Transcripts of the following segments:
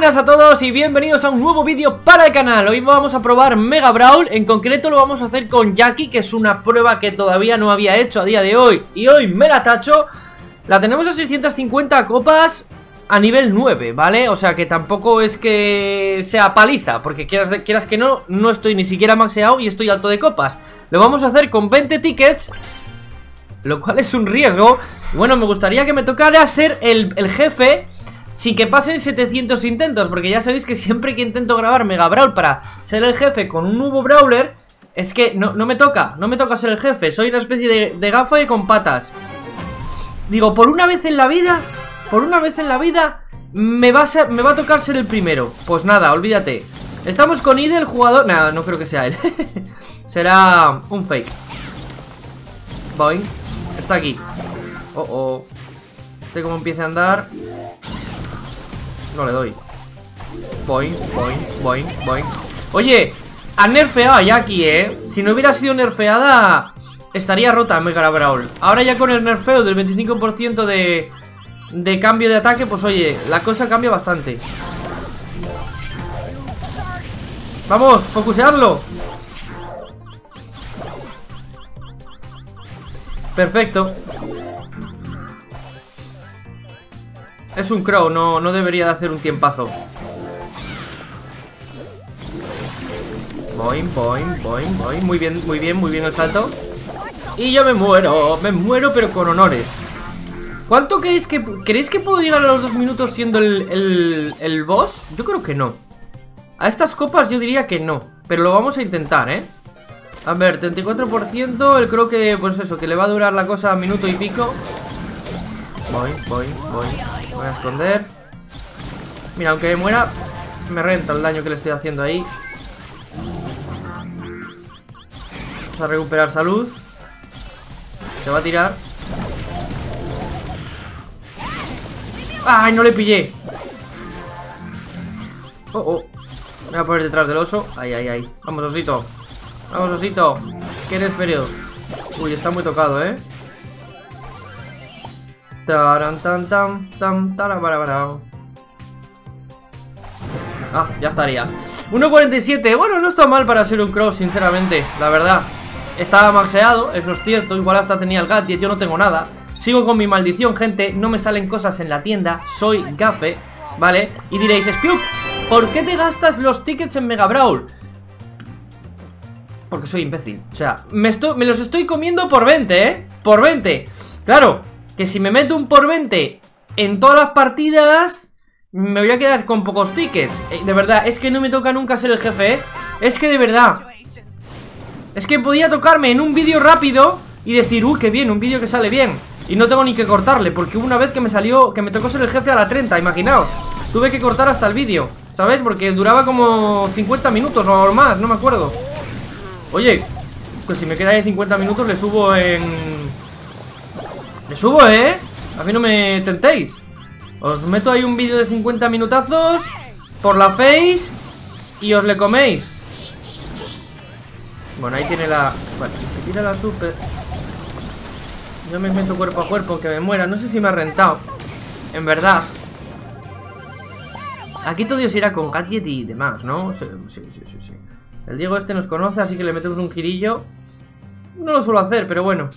buenas a todos y bienvenidos a un nuevo vídeo para el canal. Hoy vamos a probar Mega Brawl, en concreto lo vamos a hacer con Jackie Que es una prueba que todavía no había hecho a día de hoy. Y hoy me la tacho. La tenemos a 650 copas a nivel 9, ¿vale? O sea que tampoco es que sea paliza Porque quieras, que no, no estoy ni siquiera maxeado y estoy alto de copas. Lo vamos a hacer con 20 tickets Lo cual es un riesgo. Bueno, me gustaría que me tocara ser el, el jefe sin que pasen 700 intentos, porque ya sabéis que siempre que intento grabar Mega Brawl para ser el jefe con un nuevo Brawler, es que no, me toca, no me toca ser el jefe, soy una especie de, de gafa y con patas. Digo, por una vez en la vida, por una vez en la vida, me va a, me va a tocar ser el primero. Pues nada, olvídate. Estamos con Ide, el jugador... Nada, no creo que sea él. Será un fake. Boing. Está aquí. Oh, oh. Este como empieza a andar. No le doy. Boing, boing, boing, boing. Oye, han nerfeado a Jackie, ¿eh? Si no hubiera sido nerfeada, estaría rota Mega Brawl. Ahora ya con el nerfeo del 25% de, de cambio de ataque, pues oye, la cosa cambia bastante. Vamos, focusearlo. Perfecto. Es un crow, no, no debería de hacer un tiempazo. Boing, boing, boing, boing. Muy bien, muy bien, muy bien el salto. Y yo me muero, me muero pero con honores. ¿Cuánto creéis que... ¿Creéis que puedo llegar a los dos minutos siendo el, el, el boss? Yo creo que no. A estas copas yo diría que no. Pero lo vamos a intentar, ¿eh? A ver, 34%, el creo que, pues eso, que le va a durar la cosa minuto y pico. Voy, voy, voy. Voy a esconder. Mira, aunque muera, me renta el daño que le estoy haciendo ahí. Vamos a recuperar salud. Se va a tirar. ¡Ay, no le pillé! Oh, oh. Me voy a poner detrás del oso. Ay, ay, ay. Vamos, osito. Vamos, osito. ¿Qué eres, ferio? Uy, está muy tocado, ¿eh? Taran, tan, tan, tan, Ah, ya estaría 1.47, bueno, no está mal para ser un cross, sinceramente La verdad Estaba maxeado, eso es cierto Igual hasta tenía el gadget, yo no tengo nada Sigo con mi maldición, gente No me salen cosas en la tienda Soy gafe, ¿vale? Y diréis, Spiuk ¿Por qué te gastas los tickets en Mega Brawl? Porque soy imbécil O sea, me, me los estoy comiendo por 20, ¿eh? Por 20 Claro que si me meto un por 20 en todas las partidas, me voy a quedar con pocos tickets. Eh, de verdad, es que no me toca nunca ser el jefe, ¿eh? Es que de verdad. Es que podía tocarme en un vídeo rápido y decir, uy, qué bien, un vídeo que sale bien. Y no tengo ni que cortarle, porque una vez que me salió, que me tocó ser el jefe a la 30, imaginaos. Tuve que cortar hasta el vídeo, ¿sabes? Porque duraba como 50 minutos o más, no me acuerdo. Oye, pues si me queda ahí 50 minutos le subo en le subo, ¿eh? A mí no me tentéis. Os meto ahí un vídeo de 50 minutazos Por la face Y os le coméis. Bueno, ahí tiene la... Vale, y si tira la super. Yo me meto cuerpo a cuerpo Que me muera, no sé si me ha rentado En verdad. Aquí todo Dios irá con gadget y demás, ¿no? Sí, sí, sí, sí. El Diego este nos conoce, así que le metemos un girillo. No lo suelo hacer, pero bueno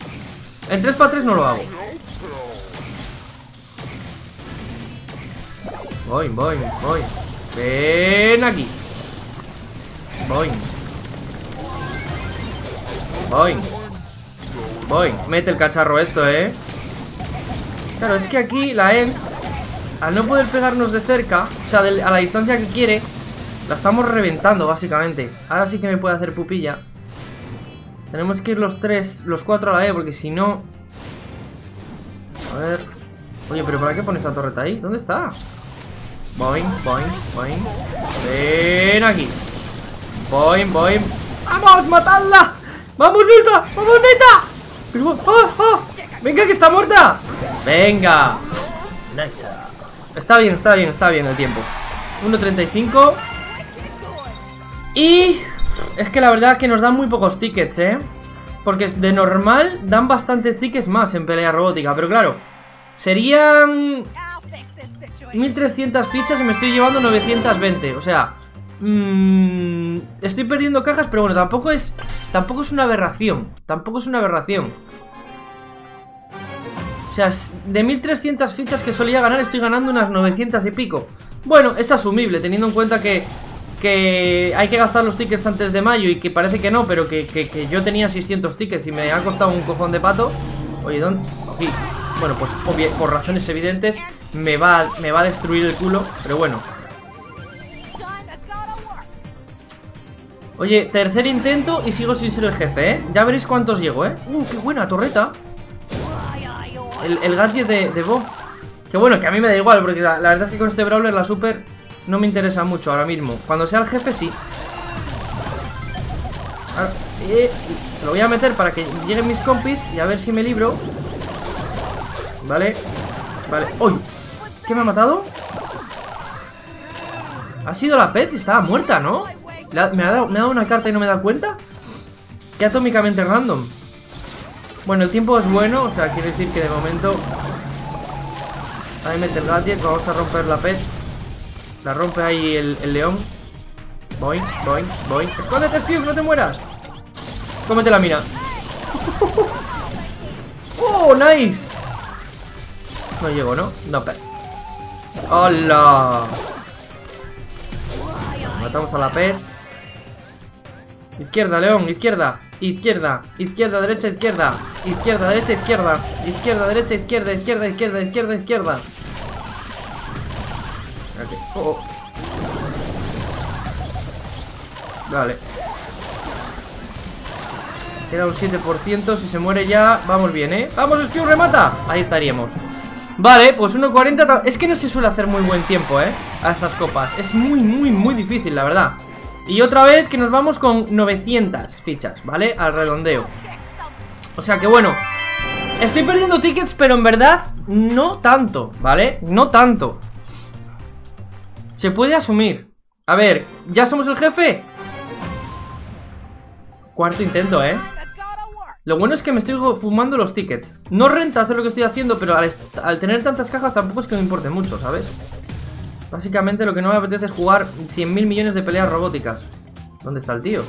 en 3 para 3 no lo hago. Voy, voy, voy. Ven aquí. Voy. Voy. Voy. Mete el cacharro esto, ¿eh? Claro, es que aquí la E, al no poder pegarnos de cerca, o sea, a la distancia que quiere, la estamos reventando, básicamente. Ahora sí que me puede hacer pupilla. Tenemos que ir los tres, los cuatro a la E, porque si no... A ver... Oye, pero ¿para qué pones la torreta ahí? ¿Dónde está? Boing, boing, boing. Ven aquí. Boing, boing. ¡Vamos, matadla! ¡Vamos, Neta! ¡Vamos, Neta! Pero, ¡ah, ah! ¡Venga, que está muerta! ¡Venga! Nice. Está bien, está bien, está bien el tiempo. 1.35 Y es que la verdad es que nos dan muy pocos tickets, ¿eh? Porque de normal dan bastantes tickets más en pelea robótica Pero claro, serían... 1300 fichas y me estoy llevando 920. O sea, mmm, estoy perdiendo cajas, pero bueno, tampoco es, tampoco es una aberración. Tampoco es una aberración. O sea, de 1300 fichas que solía ganar, estoy ganando unas 900 y pico. Bueno, es asumible, teniendo en cuenta que, que hay que gastar los tickets antes de mayo y que parece que no, pero que, que, yo tenía 600 tickets y me ha costado un cojón de pato. Oye, ¿dónde? Aquí. Bueno, pues por razones evidentes me va, me va a destruir el culo, pero bueno. Oye, tercer intento y sigo sin ser el jefe, ¿eh? Ya veréis cuántos llego, ¿eh? ¡Uh, qué buena torreta! El, el gadget de, de Bo. Que bueno, que a mí me da igual, porque la, verdad es que con este Brawler la Super no me interesa mucho ahora mismo. Cuando sea el jefe, sí. Ah, se lo voy a meter para que lleguen mis compis y a ver si me libro. Vale. Vale. ¡Uy! ¿Qué me ha matado? Ha sido la pet y estaba muerta, ¿no? ¿Me ha, dado, ¿Me ha dado una carta y no me da cuenta? Que atómicamente random. Bueno, el tiempo es bueno, o sea, quiere decir que de momento... Ahí mete el gadget, vamos a romper la pet. La rompe ahí el, león. Voy, voy, voy. ¡Escóndete, Spew! ¡No te mueras! Cómete la mina. ¡Oh, nice! No llego, ¿no? No, pero... ¡Hola! Matamos a la pet. Izquierda, león, izquierda. Izquierda, izquierda, derecha, izquierda. Izquierda, derecha, izquierda. Izquierda, derecha, izquierda, izquierda, izquierda, izquierda, izquierda. Oh. Vale. Queda un 7%. Si se muere ya, vamos bien, ¿eh? ¡Vamos, Spew, remata! Ahí estaríamos. Vale, pues 1.40 Es que no se suele hacer muy buen tiempo, ¿eh? A estas copas Es muy, muy, muy difícil, la verdad Y otra vez que nos vamos con 900 fichas, ¿vale? Al redondeo O sea que bueno Estoy perdiendo tickets, pero en verdad No tanto, ¿vale? No tanto Se puede asumir A ver, ¿ya somos el jefe? Cuarto intento, ¿eh? Lo bueno es que me estoy fumando los tickets No renta hacer lo que estoy haciendo Pero al, tener tantas cajas tampoco es que me importe mucho, ¿sabes? Básicamente lo que no me apetece es jugar 100.000 millones de peleas robóticas ¿Dónde está el tío?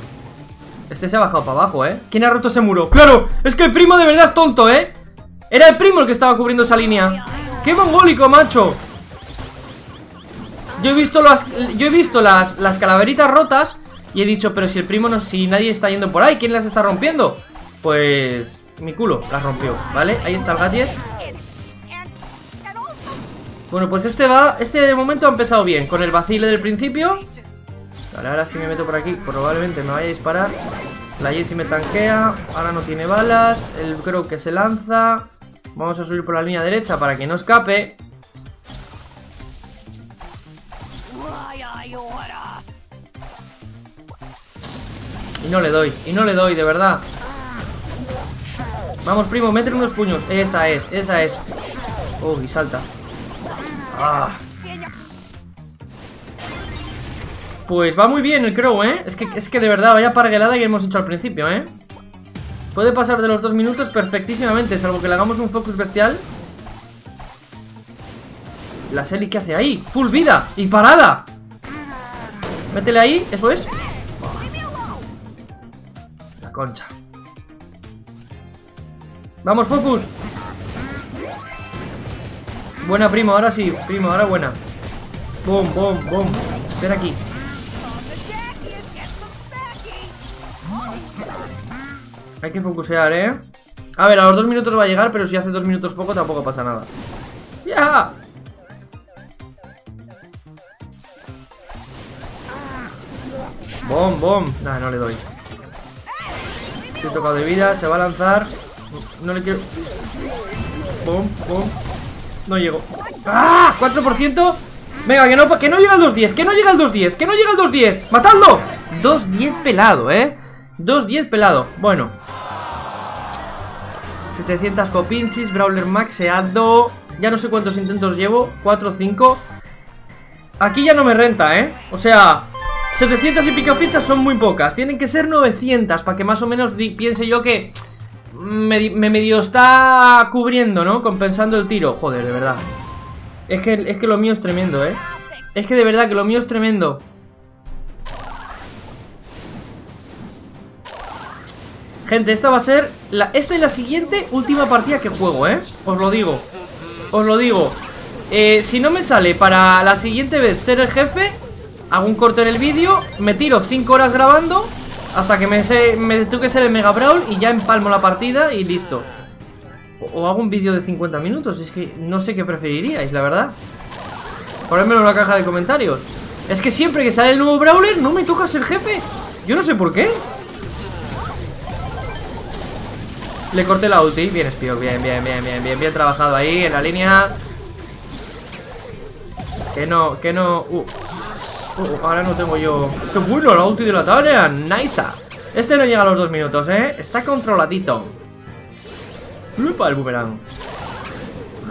Este se ha bajado para abajo, ¿eh? ¿Quién ha roto ese muro? ¡Claro! Es que el primo de verdad es tonto, ¿eh? Era el primo el que estaba cubriendo esa línea ¡Qué mongólico, macho! Yo he visto las, yo he visto las, las calaveritas rotas Y he dicho, pero si el primo no... Si nadie está yendo por ahí, ¿quién las está rompiendo? Pues... Mi culo la rompió, ¿vale? Ahí está el gadget. Bueno, pues este va... Este de momento ha empezado bien Con el vacile del principio. Vale, ahora si me meto por aquí Probablemente me vaya a disparar. La Jessie me tanquea Ahora no tiene balas El creo que se lanza. Vamos a subir por la línea derecha para que no escape Y no le doy, y no le doy, de verdad Vamos, primo, métele unos puños Esa es, esa es Oh, y salta ah. Pues va muy bien el Crow, ¿eh? Es que, es que de verdad, vaya parguelada que hemos hecho al principio, ¿eh? Puede pasar de los dos minutos perfectísimamente Salvo que le hagamos un focus bestial La Selly, ¿qué hace ahí? ¡Full vida! ¡Y parada! Métele ahí, eso es La concha ¡Vamos, Focus! Buena, primo, ahora sí Primo, ahora buena Boom, boom, boom Ven aquí Hay que focusear, ¿eh? A ver, a los dos minutos va a llegar Pero si hace dos minutos poco tampoco pasa nada ¡Ya! ¡Bom, bom! Nah, no le doy Estoy tocado de vida, se va a lanzar no le quiero... Bum, bum. No llego. ¡Ah! ¿4%? Venga, que no, que no llega al 2.10, que no llega al 2.10, que no llega al 2.10. ¡Matadlo! 2.10 pelado, ¿eh? 2.10 pelado. Bueno. 700 copinchis, Brawler maxeado. Ya no sé cuántos intentos llevo. 4 o 5. Aquí ya no me renta, ¿eh? O sea, 700 y pica pinchas son muy pocas. Tienen que ser 900 para que más o menos piense yo que me, medio está cubriendo, ¿no? Compensando el tiro. Joder, de verdad. Es que, es que lo mío es tremendo, ¿eh? Es que de verdad que lo mío es tremendo. Gente, esta va a ser la, Esta es la siguiente última partida que juego, ¿eh? Os lo digo Os lo digo eh, Si no me sale para la siguiente vez ser el jefe Hago un corte en el vídeo Me tiro 5 horas grabando Hasta que me, se, me que ser el Mega Brawl Y ya empalmo la partida y listo O, hago un vídeo de 50 minutos Es que no sé qué preferiríais, la verdad Ponedmelo en la caja de comentarios Es que siempre que sale el nuevo Brawler No me toca ser jefe Yo no sé por qué Le corté la ulti. Bien, Spio. Bien, bien, bien, bien, bien, bien trabajado ahí en la línea. Que no, que no. Uh. Ahora no tengo yo. ¡Qué bueno! La ulti de la tarea. Nice. Este no llega a los dos minutos, ¿eh? Está controladito. Lupa el boomerang.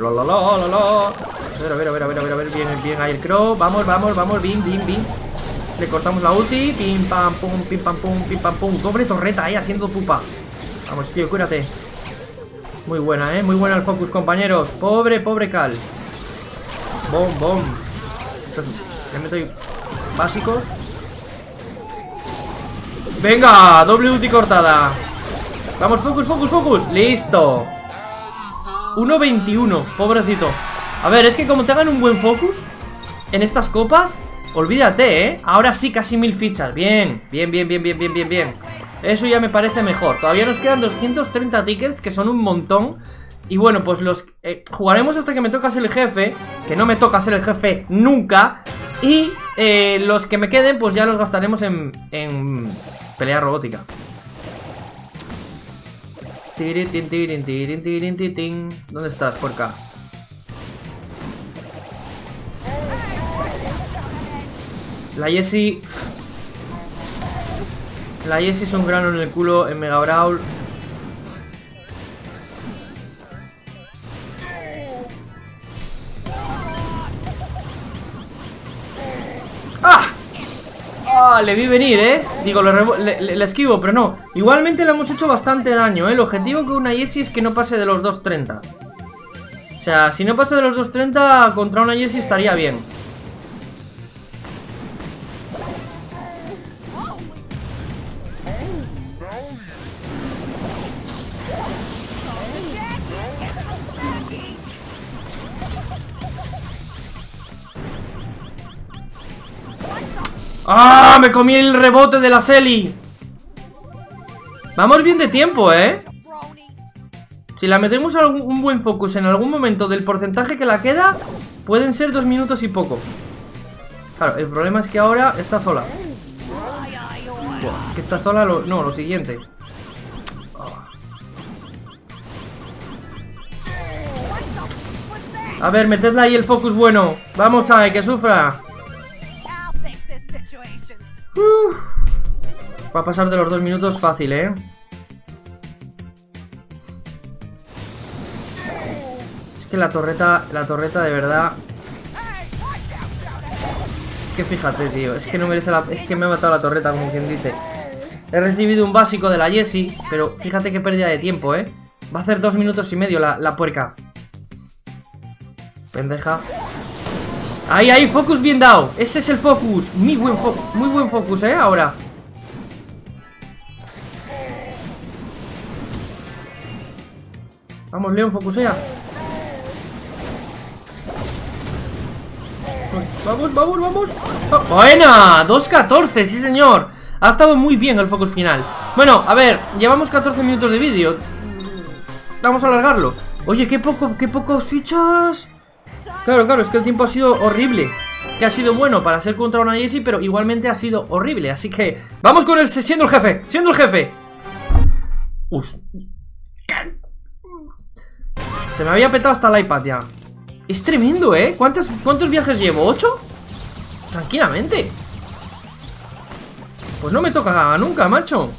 La la la la la. A ver, a ver, a ver, a ver, a ver. Bien, bien ahí el crow. Vamos, vamos, vamos. Bim, bim, bim. Le cortamos la ulti. Pim, pam, pum, pim, pam, pum, pim, pam, pum. Doble torreta ahí haciendo pupa. Vamos, tío, cúrate Muy buena, ¿eh? Muy buena el focus, compañeros Pobre, pobre Cal Bom, bom Le meto básicos. Venga, doble ulti cortada. Vamos, focus, focus, focus. Listo. 1.21, pobrecito. A ver, es que como te hagan un buen focus En estas copas Olvídate, ¿eh? Ahora sí, casi mil fichas. Bien, bien, bien, bien, bien, bien, bien, bien. Eso ya me parece mejor. Todavía nos quedan 230 tickets Que son un montón. Y bueno, pues los eh, jugaremos hasta que me toca ser el jefe Que no me toca ser el jefe nunca. Y eh, los que me queden Pues ya los gastaremos en, en pelea robótica ¿Dónde estás, porca? La Jessie la Jessie es un grano en el culo en Mega Brawl. ¡Ah! Le vi venir, ¿eh? Digo, le, esquivo, pero no. Igualmente le hemos hecho bastante daño, ¿eh? El objetivo con una Jessie es que no pase de los 2.30. O sea, si no pasa de los 2.30 contra una Jessie estaría bien. ¡Ah! Me comí el rebote de la Selly Vamos bien de tiempo, ¿eh? Si la metemos un buen focus en algún momento del porcentaje que la queda Pueden ser dos minutos y poco. Claro, el problema es que ahora está sola. Es que está sola, no, lo siguiente. A ver, metedle ahí el focus bueno. Vamos a que sufra va a pasar de los dos minutos fácil, ¿eh? Es que la torreta, la torreta de verdad... Es que fíjate, tío, es que no merece la... Es que me ha matado la torreta, como quien dice. He recibido un básico de la Jessie, pero fíjate qué pérdida de tiempo, ¿eh? Va a hacer dos minutos y medio la, la puerca. Pendeja. Ahí, ahí, focus bien dado Ese es el focus, muy buen, muy buen focus, eh, ahora. Vamos, León, focusea Vamos, vamos, vamos. Oh, ¡Buena! 2.14, sí señor. Ha estado muy bien el focus final. Bueno, a ver, llevamos 14 minutos de vídeo. Vamos a alargarlo. Oye, qué poco, qué pocos fichas Claro, claro, es que el tiempo ha sido horrible. Que ha sido bueno para ser contra una Jessie Pero igualmente ha sido horrible. Así que vamos con el siendo el jefe Siendo el jefe. Se me había petado hasta el iPad ya. Es tremendo, ¿eh? ¿Cuántos, cuántos viajes llevo? ¿Ocho? Tranquilamente. Pues no me toca nunca, macho.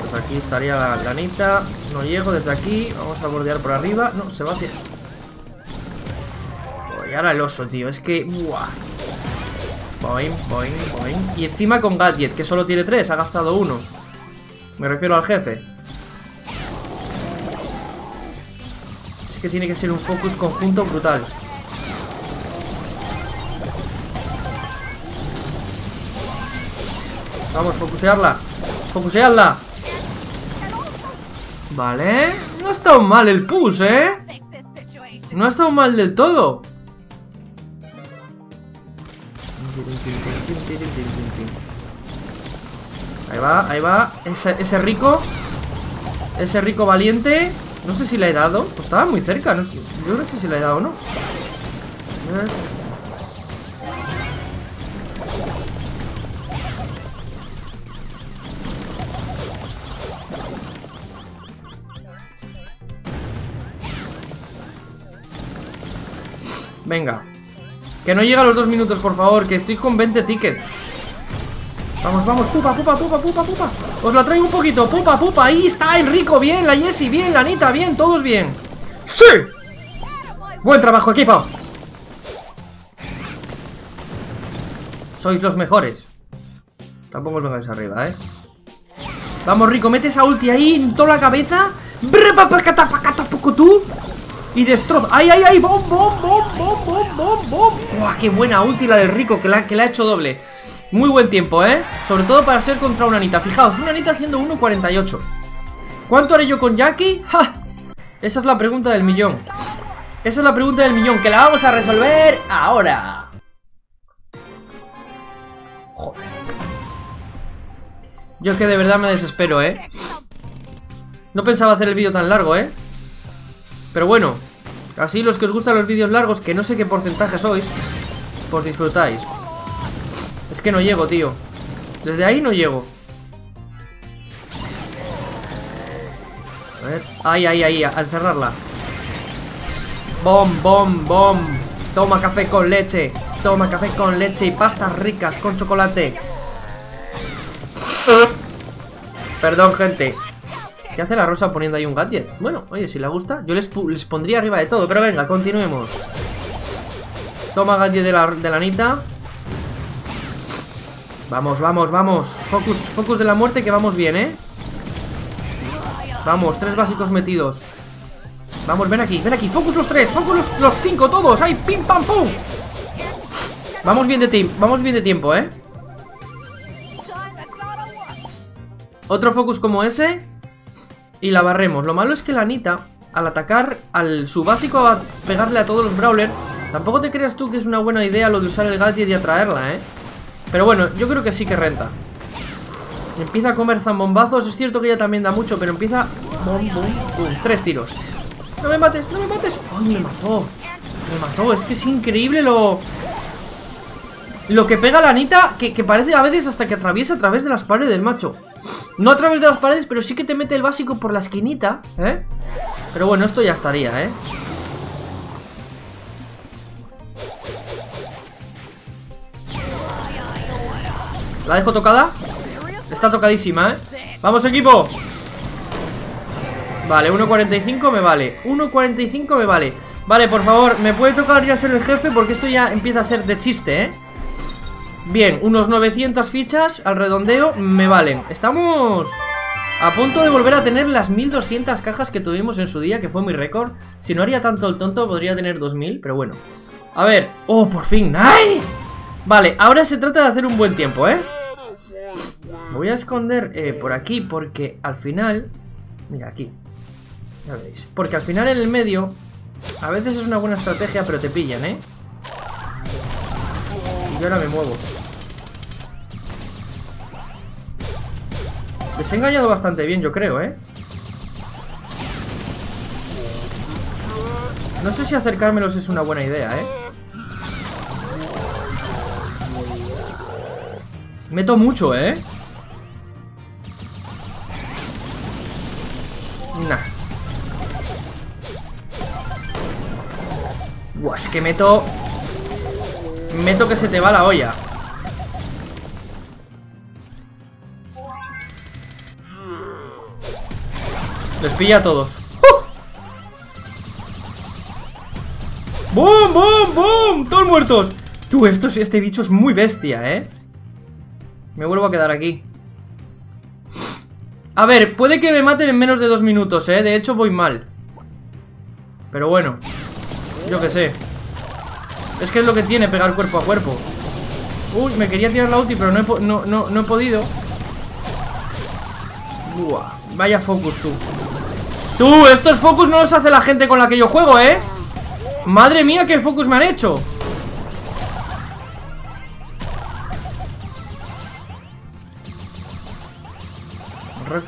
Pues aquí estaría la granita No llego desde aquí. Vamos a bordear por arriba. No, se va hacia... Y ahora el oso, tío. Es que... Buah. Boing, boing, boing. Y encima con Gadget, que solo tiene tres. Ha gastado uno. Me refiero al jefe. Es que tiene que ser un focus conjunto brutal. Vamos, focusearla. Focusearla. Vale. No ha estado mal el push, ¿eh? No ha estado mal del todo. Ahí va, ahí va. Ese, ese rico. Ese rico valiente. No sé si le he dado. Pues estaba muy cerca. No sé, yo no sé si le he dado o no. Venga Que no llega a los dos minutos, por favor Que estoy con 20 tickets. Vamos, vamos, pupa, pupa, pupa, pupa, pupa. Os la traigo un poquito, pupa, pupa Ahí está el rico, bien, la Jessie, bien, la Anita, bien Todos bien. ¡Sí! Buen trabajo, equipo. Sois los mejores. Tampoco os vengáis arriba, eh Vamos, Rico, mete esa ulti ahí en toda la cabeza. Tú y destroza. ¡Ay, ay, ay! ¡Bom, bom, bom, bom, bom, bom, bom! ¡Buah, qué buena ulti la del Rico! Que la, que la ha hecho doble. Muy buen tiempo, ¿eh? Sobre todo para ser contra una Anita. Fijaos, una Anita haciendo 1.48. ¿Cuánto haré yo con Jackie? ¡Ja! Esa es la pregunta del millón. Esa es la pregunta del millón, que la vamos a resolver ahora. Joder. Yo es que de verdad me desespero, ¿eh? No pensaba hacer el vídeo tan largo, ¿eh? Pero bueno, así los que os gustan los vídeos largos, que no sé qué porcentaje sois, pues disfrutáis. Es que no llego, tío. Desde ahí no llego. A ver. Ahí, ahí, ahí, al cerrarla. Bom, bom, bom. Toma café con leche. Toma café con leche y pastas ricas con chocolate. Perdón, gente. ¿Qué hace la rosa poniendo ahí un gadget? Bueno, oye, si le gusta, yo les, pondría arriba de todo. Pero venga, continuemos. Toma gadget de la, de Anita. Vamos, vamos, vamos. Focus, focus de la muerte que vamos bien, ¿eh? Vamos, tres básicos metidos. Vamos, ven aquí, ven aquí. Focus los tres, focus los, cinco, todos. ¡Ay, pim, pam, pum! Vamos bien de tiempo, vamos bien de tiempo, ¿eh? Otro focus como ese y la barremos. Lo malo es que la Anita, al atacar al su básico a pegarle a todos los Brawler, tampoco te creas tú que es una buena idea lo de usar el gadget y atraerla, ¿eh? Pero bueno, yo creo que sí que renta. Empieza a comer zambombazos. Es cierto que ella también da mucho, pero empieza... Tres tiros. ¡No me mates! ¡No me mates! ¡Ay, me mató! Me mató. Es que es increíble lo... Lo que pega la Anita, que, parece a veces hasta que atraviesa a través de las paredes del macho. No a través de las paredes, pero sí que te mete el básico por la esquinita, ¿eh? Pero bueno, esto ya estaría, ¿eh? ¿La dejo tocada? Está tocadísima, ¿eh? ¡Vamos, equipo! Vale, 1.45 me vale 1.45 me vale Vale, por favor, ¿me puede tocar ya ser el jefe? Porque esto ya empieza a ser de chiste, ¿eh? Bien, unos 900 fichas al redondeo me valen. Estamos a punto de volver a tener las 1200 cajas que tuvimos en su día Que fue mi récord. Si no haría tanto el tonto podría tener 2000, pero bueno. A ver, oh, por fin, nice Vale, ahora se trata de hacer un buen tiempo, ¿eh? Me voy a esconder eh, por aquí porque al final... Mira, aquí. Ya veis. Porque al final en el medio A veces es una buena estrategia pero te pillan, ¿eh? Y ahora me muevo Les he engañado bastante bien, yo creo, ¿eh? No sé si acercármelos es una buena idea, ¿eh? Meto mucho, ¿eh? Nah Buah, es que meto... Meto que se te va la olla Les pilla a todos ¡Bum, bum, bum! ¡Todos muertos! Tú, esto, este bicho es muy bestia, ¿eh? Me vuelvo a quedar aquí A ver, puede que me maten en menos de dos minutos, ¿eh? De hecho, voy mal Pero bueno Yo qué sé Es que es lo que tiene pegar cuerpo a cuerpo Uy, me quería tirar la ulti, pero no he, no, no he podido Buah, vaya focus tú Tú, estos focus no los hace la gente con la que yo juego, ¿eh? Madre mía, qué focus me han hecho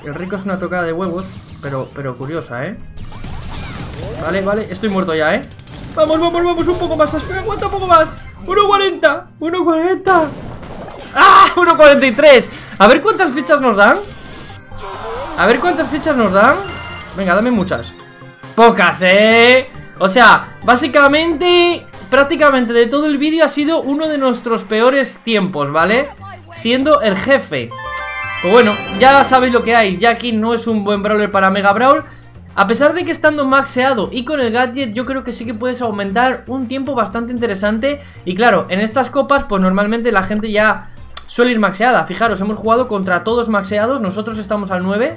El rico es una tocada de huevos Pero, pero curiosa, ¿eh? Vale, vale, estoy muerto ya, ¿eh? Vamos, vamos, vamos, un poco más Espera, aguanta un poco más. 1.40 1.40 ¡Ah! 1.43 A ver cuántas fichas nos dan. A ver cuántas fichas nos dan. Venga, dame muchas. Pocas, ¿eh? O sea, básicamente Prácticamente de todo el vídeo ha sido uno de nuestros peores tiempos, ¿vale? Siendo el jefe. Pues bueno, ya sabéis lo que hay. Jackie no es un buen brawler para Mega Brawl a pesar de que estando maxeado y con el gadget yo creo que sí que puedes aumentar un tiempo bastante interesante. Y claro, en estas copas pues normalmente la gente ya suele ir maxeada. Fijaros, hemos jugado contra todos maxeados, nosotros estamos al 9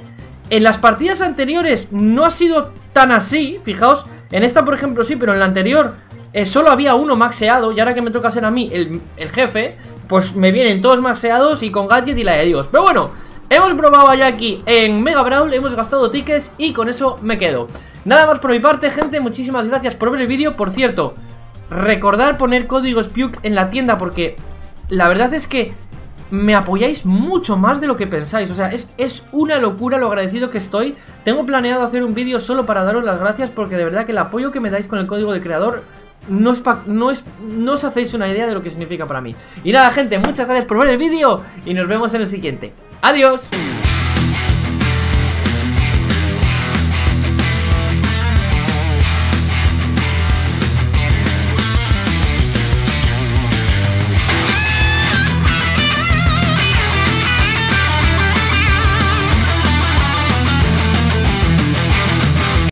En las partidas anteriores no ha sido tan así, fijaos. En esta por ejemplo sí, pero en la anterior eh, solo había uno maxeado Y ahora que me toca ser a mí el, el jefe Pues me vienen todos maxeados y con gadget y la de Dios. Pero bueno, Hemos probado a Jackie en Mega Brawl, hemos gastado tickets y con eso me quedo. Nada más por mi parte, gente, muchísimas gracias por ver el vídeo. Por cierto, recordar poner código SPUK en la tienda porque la verdad es que me apoyáis mucho más de lo que pensáis. O sea, es, es una locura lo agradecido que estoy. Tengo planeado hacer un vídeo solo para daros las gracias porque de verdad que el apoyo que me dais con el código de creador no, es no, es, no os hacéis una idea de lo que significa para mí. Y nada gente, muchas gracias por ver el vídeo y nos vemos en el siguiente ¡Adiós!